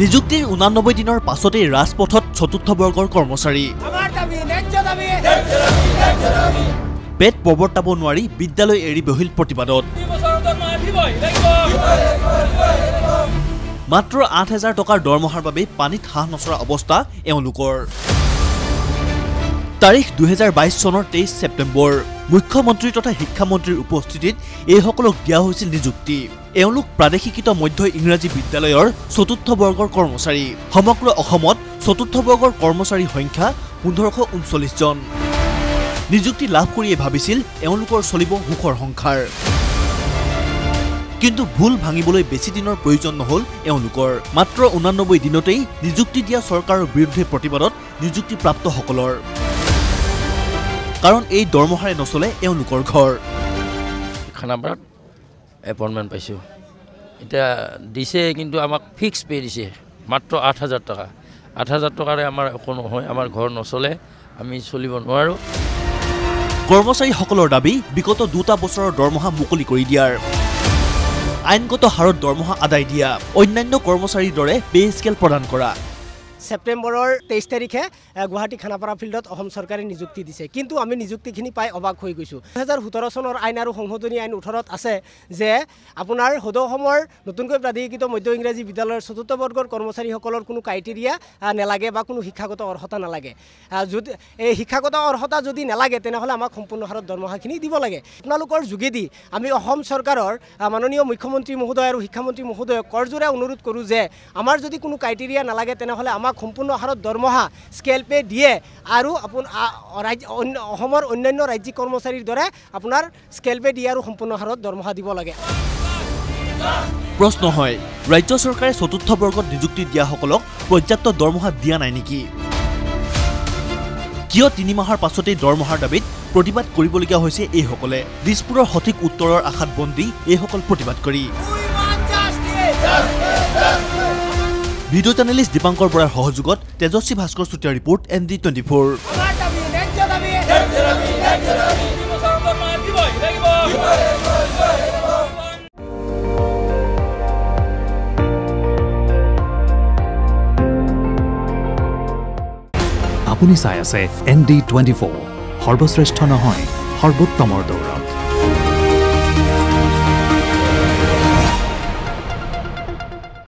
নিযুক্তিৰ ঊনানব্বৈ দিনৰ পাছতেই ৰাজপথত চতুৰ্থ বৰ্গৰ কৰ্মচাৰী। পেট প্ৰৱৰ্তাব নোৱাৰি বিদ্যালয় এৰি বহিল প্ৰতিবাদত। মাত্ৰ আঠ হেজাৰ টকাৰ দৰমহাৰ বাবে পানীত হাঁহ নচৰা অৱস্থা এওঁলোকৰ। তাৰিখ দুহেজাৰ বাইছ চনৰ তেইছ ছেপ্টেম্বৰ। মুখ্যমন্ত্ৰী তথা শিক্ষামন্ত্ৰীৰ উপস্থিতিত এইসকলক দিয়া হৈছিল নিযুক্তি। এওঁলোক প্ৰাদেশিকৃত মধ্য ইংৰাজী বিদ্যালয়ৰ চতুৰ্থ বৰ্গৰ কৰ্মচাৰী। সমগ্ৰ অসমত চতুৰ্থ বৰ্গৰ কৰ্মচাৰীৰ সংখ্যা পোন্ধৰশ ঊনচল্লিছজন নিযুক্তি লাভ কৰিয়ে ভাবিছিল এওঁলোকৰ চলিব সুখৰ সংসাৰ। কিন্তু ভুল ভাঙিবলৈ বেছি দিনৰ প্ৰয়োজন নহল এওঁলোকৰ। মাত্ৰ ঊনানব্বৈ দিনতেই নিযুক্তি দিয়া চৰকাৰৰ বিৰুদ্ধে প্ৰতিবাদত নিযুক্তিপ্ৰাপ্তসকলৰ। কাৰণ এই দৰমহাৰে নচলে এওঁলোকৰ ঘৰ। খানাপাৰাত এপইণ্টমেণ্ট পাইছোঁ। এতিয়া দিছে কিন্তু আমাক ফিক্স পে' দিছে মাত্ৰ আঠ হাজাৰ টকা। আঠ হাজাৰ টকাৰে আমাৰ একো নহয় আমাৰ ঘৰ নচলে আমি চলিব নোৱাৰোঁ। কৰ্মচাৰীসকলৰ দাবী বিগত দুটা বছৰৰ দৰমহা মুকলি কৰি দিয়াৰ। আইনগত হাৰত দৰমহা আদায় দিয়া অন্যান্য কৰ্মচাৰীৰ দৰে পে স্কেল প্ৰদান কৰা। ছেপ্টেম্বৰৰ তেইছ তাৰিখে গুৱাহাটী খানাপাৰা ফিল্ডত অসম চৰকাৰে নিযুক্তি দিছে। কিন্তু আমি নিযুক্তিখিনি পাই অবাক হৈ গৈছোঁ। দুহেজাৰ সোতৰ চনৰ আইন আৰু সংশোধনী আইন ওঠৰত আছে যে আপোনাৰ সদৌ অসমৰ নতুনকৈ প্ৰাধিকৃত মধ্য ইংৰাজী বিদ্যালয়ৰ চতুৰ্থ বৰ্গৰ কৰ্মচাৰীসকলৰ কোনো ক্ৰাইটেৰিয়া নেলাগে বা কোনো শিক্ষাগত অৰ্হতা নালাগে। যদি এই শিক্ষাগত অৰ্হতা যদি নালাগে তেনেহ'লে আমাক সম্পূৰ্ণ হাৰত দৰমহাখিনি দিব লাগে। আপোনালোকৰ যোগেদি আমি অসম চৰকাৰৰ মাননীয় মুখ্যমন্ত্ৰী মহোদয় আৰু শিক্ষামন্ত্ৰী মহোদয়ক কৰজোৰে অনুৰোধ কৰোঁ যে আমাৰ যদি কোনো ক্ৰাইটেৰিয়া নালাগে তেনেহ'লে আমাক সম্পূৰ্ণ হাৰত দৰমহা স্কেল পে দিয়ে আৰু আপোন আ, ৰাজ্য অন্য অসমৰ অন্যান্য ৰাজ্যিক কৰ্মচাৰীৰ দৰে আপোনাৰ স্কেল পে দিয়ে আৰু সম্পূৰ্ণ হাৰত দৰমহা দিব লাগে। প্ৰশ্ন হয় ৰাজ্য চৰকাৰে চতুৰ্থ বৰ্গত নিযুক্তি দিয়াসকলক পৰ্যাপ্ত দৰমহা দিয়া নাই নেকি? কিয় তিনি মাহৰ পাছতেই দৰমহাৰ দাবীত প্ৰতিবাদ কৰিবলগীয়া হৈছে এইসকলে? দিছপুৰৰ সঠিক উত্তৰৰ আশাত বন্দী এইসকল প্ৰতিবাদকাৰী। ভিডিঅ' জাৰ্নেলিষ্ট দীপাংকৰ বৰাৰ সহযোগত Tejaswi Bhaskar Chutia report N D twenty আপুনি চাই আছে এন ডি টুৱেণ্টি ফ'ৰ। সৰ্বশ্ৰেষ্ঠ নহয় সৰ্বোত্তমৰ দৌৰত।